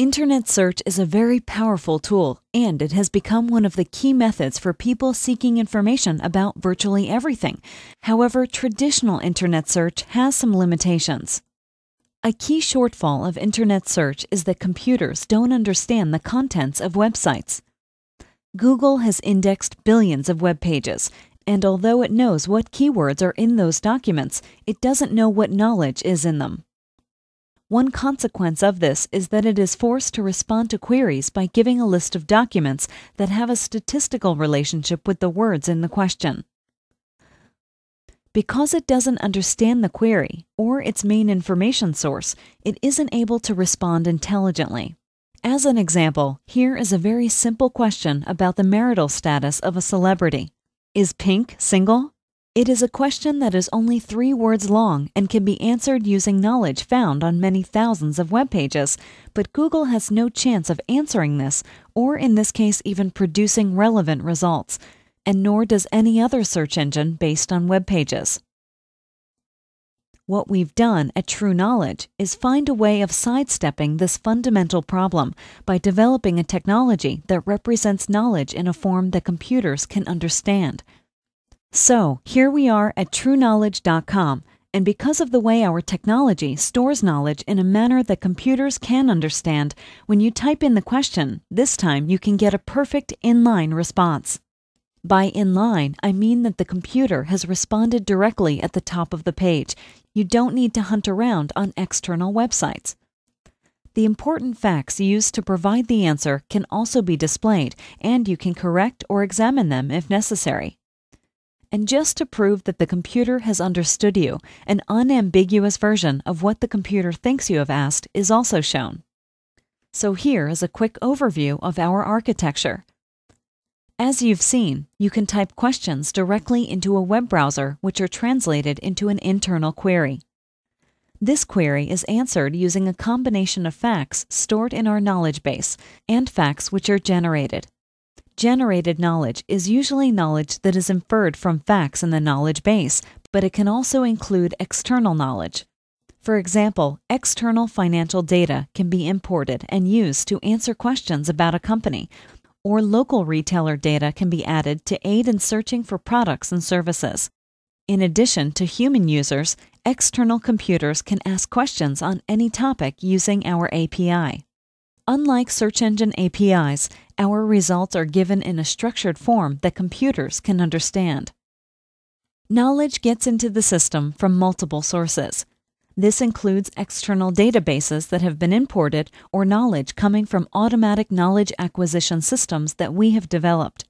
Internet search is a very powerful tool, and it has become one of the key methods for people seeking information about virtually everything. However, traditional Internet search has some limitations. A key shortfall of Internet search is that computers don't understand the contents of websites. Google has indexed billions of web pages, and although it knows what keywords are in those documents, it doesn't know what knowledge is in them. One consequence of this is that it is forced to respond to queries by giving a list of documents that have a statistical relationship with the words in the question. Because it doesn't understand the query or its main information source, it isn't able to respond intelligently. As an example, here is a very simple question about the marital status of a celebrity. Is Pink single? It is a question that is only three words long and can be answered using knowledge found on many thousands of web pages, but Google has no chance of answering this, or in this case, even producing relevant results, and nor does any other search engine based on web pages. What we've done at True Knowledge is find a way of sidestepping this fundamental problem by developing a technology that represents knowledge in a form that computers can understand. So, here we are at TrueKnowledge.com, and because of the way our technology stores knowledge in a manner that computers can understand, when you type in the question, this time you can get a perfect inline response. By inline, I mean that the computer has responded directly at the top of the page. You don't need to hunt around on external websites. The important facts used to provide the answer can also be displayed, and you can correct or examine them if necessary. And just to prove that the computer has understood you, an unambiguous version of what the computer thinks you have asked is also shown. So here is a quick overview of our architecture. As you've seen, you can type questions directly into a web browser which are translated into an internal query. This query is answered using a combination of facts stored in our knowledge base and facts which are generated. Generated knowledge is usually knowledge that is inferred from facts in the knowledge base, but it can also include external knowledge. For example, external financial data can be imported and used to answer questions about a company, or local retailer data can be added to aid in searching for products and services. In addition to human users, external computers can ask questions on any topic using our API. Unlike search engine APIs, our results are given in a structured form that computers can understand. Knowledge gets into the system from multiple sources. This includes external databases that have been imported or knowledge coming from automatic knowledge acquisition systems that we have developed.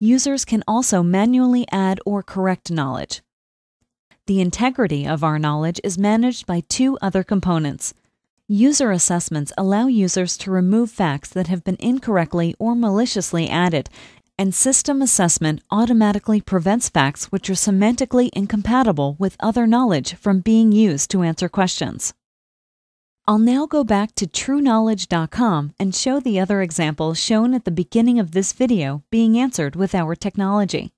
Users can also manually add or correct knowledge. The integrity of our knowledge is managed by two other components User assessments allow users to remove facts that have been incorrectly or maliciously added, and system assessment automatically prevents facts which are semantically incompatible with other knowledge from being used to answer questions. I'll now go back to TrueKnowledge.com and show the other examples shown at the beginning of this video being answered with our technology.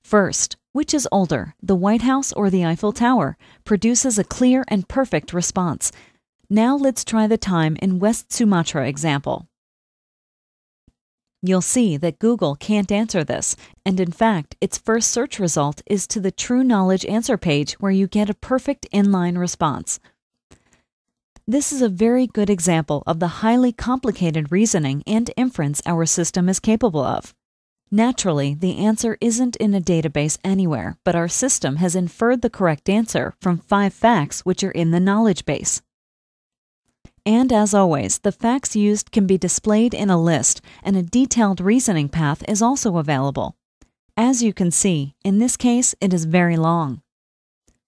First, which is older, the White House or the Eiffel Tower, produces a clear and perfect response, now let's try the time in West Sumatra example. You'll see that Google can't answer this, and in fact, its first search result is to the True Knowledge answer page where you get a perfect inline response. This is a very good example of the highly complicated reasoning and inference our system is capable of. Naturally, the answer isn't in a database anywhere, but our system has inferred the correct answer from five facts which are in the knowledge base. And as always, the facts used can be displayed in a list, and a detailed reasoning path is also available. As you can see, in this case, it is very long.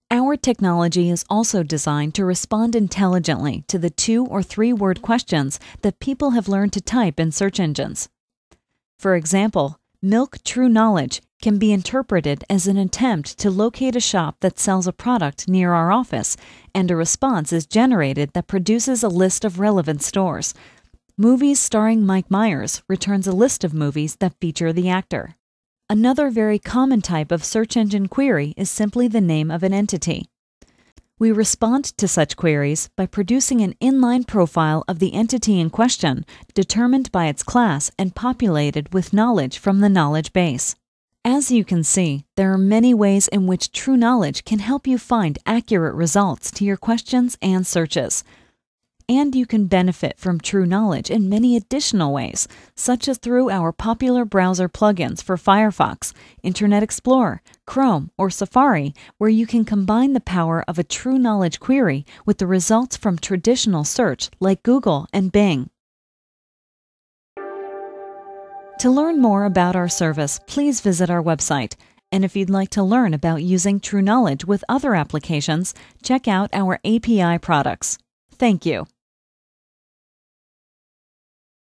Our technology is also designed to respond intelligently to the two or three word questions that people have learned to type in search engines. For example, Milk True Knowledge can be interpreted as an attempt to locate a shop that sells a product near our office, and a response is generated that produces a list of relevant stores. Movies starring Mike Myers returns a list of movies that feature the actor. Another very common type of search engine query is simply the name of an entity. We respond to such queries by producing an inline profile of the entity in question, determined by its class and populated with knowledge from the knowledge base. As you can see, there are many ways in which True Knowledge can help you find accurate results to your questions and searches. And you can benefit from True Knowledge in many additional ways, such as through our popular browser plugins for Firefox, Internet Explorer, Chrome, or Safari, where you can combine the power of a True Knowledge query with the results from traditional search like Google and Bing. To learn more about our service, please visit our website. And if you'd like to learn about using True Knowledge with other applications, check out our API products. Thank you.